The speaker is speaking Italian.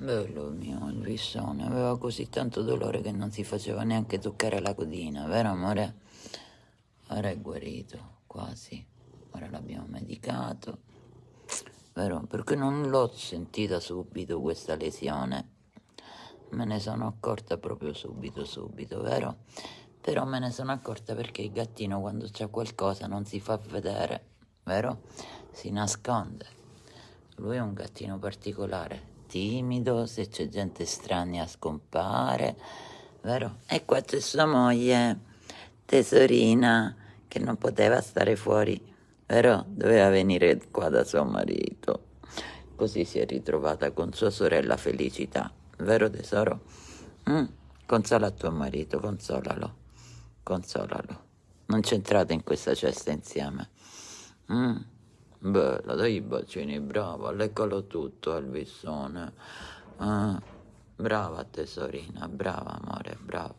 Bello mio, il vissone, aveva così tanto dolore che non si faceva neanche toccare la codina, vero amore? Ora è guarito, quasi. Ora l'abbiamo medicato, vero? Perché non l'ho sentita subito questa lesione. Me ne sono accorta proprio subito, subito, vero? Però me ne sono accorta perché il gattino quando c'è qualcosa non si fa vedere, vero? Si nasconde. Lui è un gattino particolare, timido, se c'è gente strana scompare, vero? E qua c'è sua moglie, tesorina, che non poteva stare fuori, vero? Doveva venire qua da suo marito. Così si è ritrovata con sua sorella Felicità, vero tesoro? Mm? Consola tuo marito, consolalo, consolalo. Non c'entrate in questa cesta insieme. Mm? Bella, dai i bacini, brava, leccalo tutto al vissone. Ah, brava tesorina, brava amore, brava.